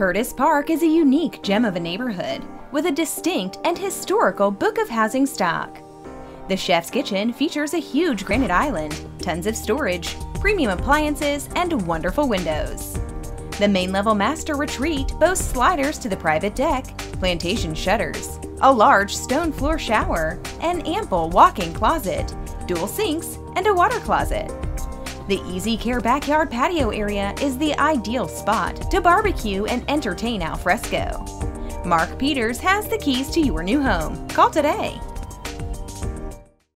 Curtis Park is a unique gem of a neighborhood with a distinct and historical book of housing stock. The chef's kitchen features a huge granite island, tons of storage, premium appliances, and wonderful windows. The main level master retreat boasts sliders to the private deck, plantation shutters, a large stone floor shower, an ample walk-in closet, dual sinks, and a water closet. The Easy Care backyard patio area is the ideal spot to barbecue and entertain al fresco. Mark Peters has the keys to your new home. Call today